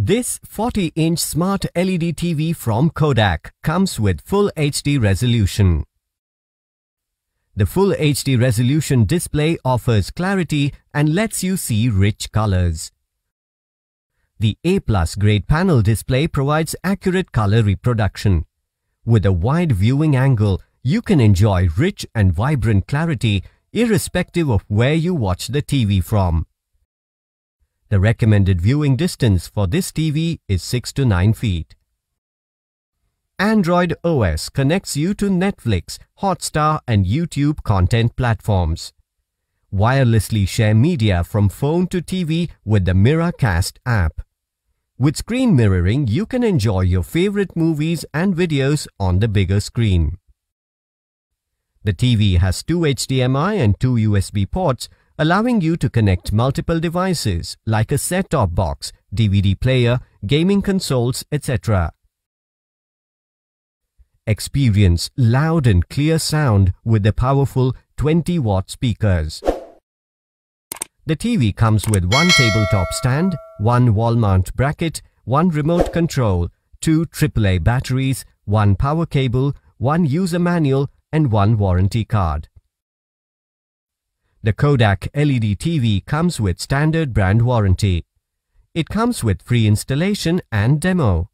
This 40-inch smart LED TV from Kodak comes with full HD resolution. The full HD resolution display offers clarity and lets you see rich colors. The A plus grade panel display provides accurate color reproduction. With a wide viewing angle, you can enjoy rich and vibrant clarity irrespective of where you watch the TV from. The recommended viewing distance for this TV is 6 to 9 feet. Android OS connects you to Netflix, Hotstar and YouTube content platforms. Wirelessly share media from phone to TV with the Miracast app. With screen mirroring, you can enjoy your favorite movies and videos on the bigger screen. The TV has two HDMI and two USB ports allowing you to connect multiple devices like a set-top box, DVD player, gaming consoles, etc. Experience loud and clear sound with the powerful 20 watt speakers. The TV comes with one tabletop stand, one wall mount bracket, one remote control, two AAA batteries, one power cable, one user manual and one warranty card. The Kodak LED TV comes with standard brand warranty. It comes with free installation and demo.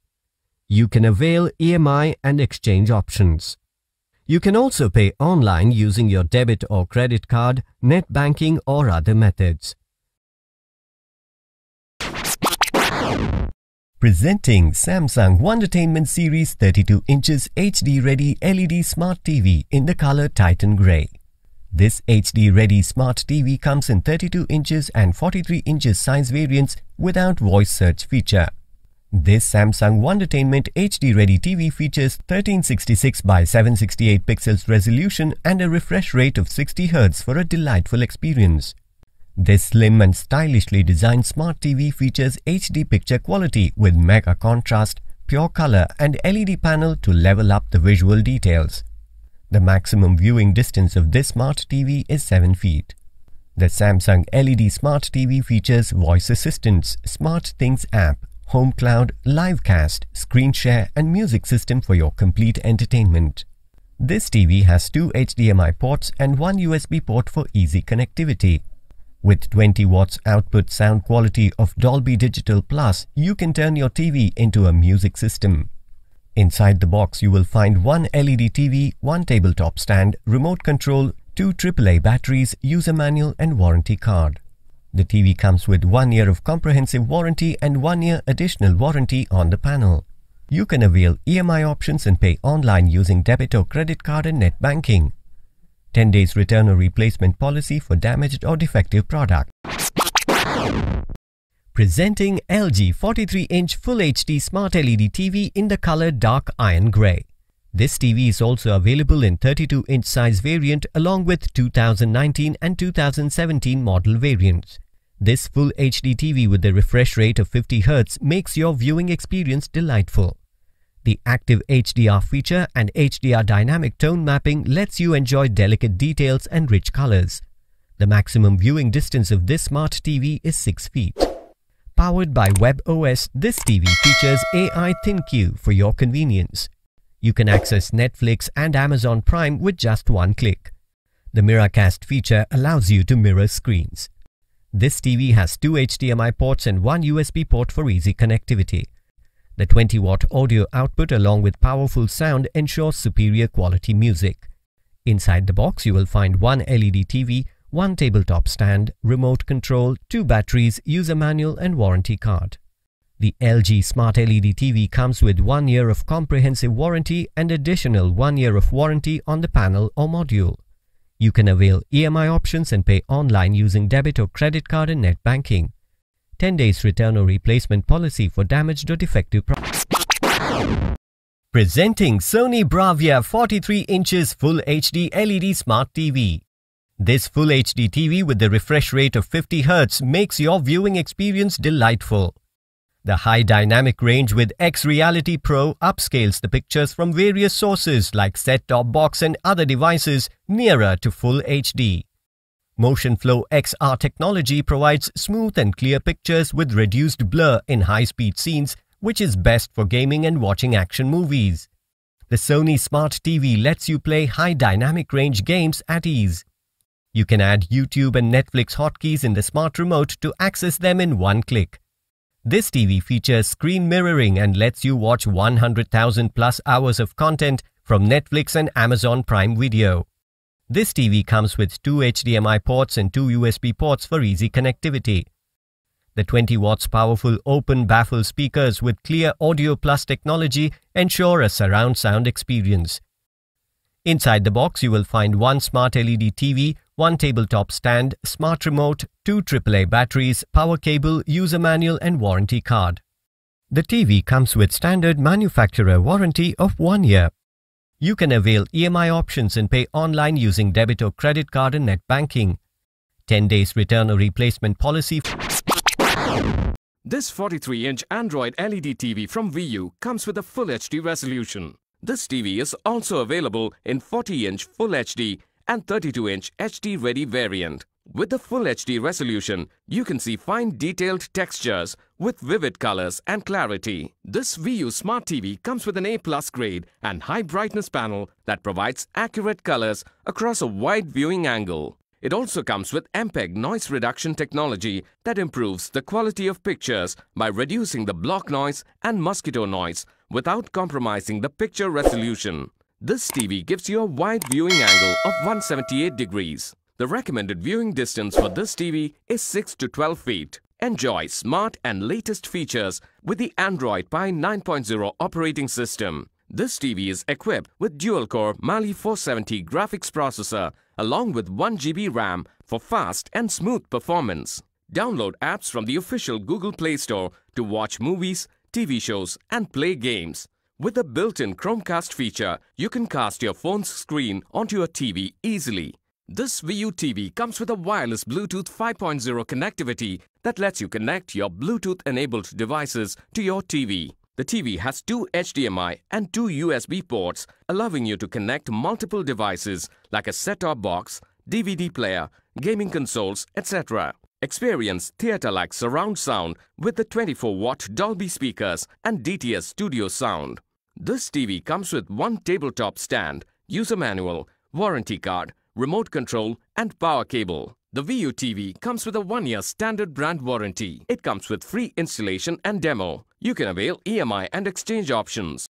You can avail EMI and exchange options. You can also pay online using your debit or credit card, net banking or other methods. Presenting Samsung Wondertainment Series 32 inches HD ready LED Smart TV in the color Titan Grey. This HD ready smart TV comes in 32 inches and 43 inches size variants without voice search feature. This Samsung Wondertainment HD Ready TV features 1366 by 768 pixels resolution and a refresh rate of 60 Hz for a delightful experience. This slim and stylishly designed smart TV features HD picture quality with mega contrast, pure color and LED panel to level up the visual details. The maximum viewing distance of this smart TV is 7 feet. The Samsung LED Smart TV features voice assistants, Smart Things app, Home Cloud, Livecast, Screen Share and music system for your complete entertainment. This TV has two HDMI ports and one USB port for easy connectivity. With 20 watts output sound quality of Dolby Digital Plus, you can turn your TV into a music system. Inside the box, you will find one LED TV, one tabletop stand, remote control, two AAA batteries, user manual and warranty card. The TV comes with one year of comprehensive warranty and one year additional warranty on the panel. You can avail EMI options and pay online using debit or credit card and net banking. 10 days return or replacement policy for damaged or defective product. Presenting LG 43-inch Full HD Smart LED TV in the color dark iron grey. This TV is also available in 32-inch size variant along with 2019 and 2017 model variants. This Full HD TV with a refresh rate of 50 Hz makes your viewing experience delightful. The active HDR feature and HDR dynamic tone mapping lets you enjoy delicate details and rich colors. The maximum viewing distance of this smart TV is 6 feet. Powered by WebOS, this TV features AI ThinQ for your convenience. You can access Netflix and Amazon Prime with just one click. The Miracast feature allows you to mirror screens. This TV has two HDMI ports and one USB port for easy connectivity. The 20 watt audio output along with powerful sound ensures superior quality music. Inside the box you will find one LED TV one tabletop stand, remote control, two batteries, user manual and warranty card. The LG Smart LED TV comes with one year of comprehensive warranty and additional one year of warranty on the panel or module. You can avail EMI options and pay online using debit or credit card and net banking. 10 days return or replacement policy for damaged or defective products. Presenting Sony Bravia 43 inches Full HD LED Smart TV. This Full HD TV with the refresh rate of 50 Hz makes your viewing experience delightful. The high dynamic range with X Reality Pro upscales the pictures from various sources like set-top box and other devices nearer to Full HD. Motion Flow XR technology provides smooth and clear pictures with reduced blur in high-speed scenes, which is best for gaming and watching action movies. The Sony Smart TV lets you play high dynamic range games at ease. You can add YouTube and Netflix hotkeys in the smart remote to access them in one click. This TV features screen mirroring and lets you watch 100,000 plus hours of content from Netflix and Amazon Prime Video. This TV comes with two HDMI ports and two USB ports for easy connectivity. The 20 watts powerful open baffle speakers with clear audio plus technology ensure a surround sound experience. Inside the box, you will find one smart LED TV, one tabletop stand, smart remote, two AAA batteries, power cable, user manual and warranty card. The TV comes with standard manufacturer warranty of one year. You can avail EMI options and pay online using debit or credit card and net banking. 10 days return or replacement policy. This 43-inch Android LED TV from VU comes with a Full HD resolution. This TV is also available in 40-inch Full HD and 32-inch HD-ready variant. With the Full HD resolution, you can see fine detailed textures with vivid colors and clarity. This VU Smart TV comes with an A plus grade and high brightness panel that provides accurate colors across a wide viewing angle. It also comes with MPEG noise reduction technology that improves the quality of pictures by reducing the block noise and mosquito noise without compromising the picture resolution. This TV gives you a wide viewing angle of 178 degrees. The recommended viewing distance for this TV is 6 to 12 feet. Enjoy smart and latest features with the Android Pie 9.0 operating system. This TV is equipped with dual-core Mali 470 graphics processor along with 1GB RAM for fast and smooth performance. Download apps from the official Google Play Store to watch movies, TV shows and play games. With the built-in Chromecast feature, you can cast your phone's screen onto your TV easily. This VU TV comes with a wireless Bluetooth 5.0 connectivity that lets you connect your Bluetooth-enabled devices to your TV. The TV has two HDMI and two USB ports, allowing you to connect multiple devices like a set-top box, DVD player, gaming consoles, etc. Experience theater-like surround sound with the 24-watt Dolby speakers and DTS Studio sound. This TV comes with one tabletop stand, user manual, warranty card, remote control and power cable. The VU TV comes with a one-year standard brand warranty. It comes with free installation and demo. You can avail EMI and exchange options.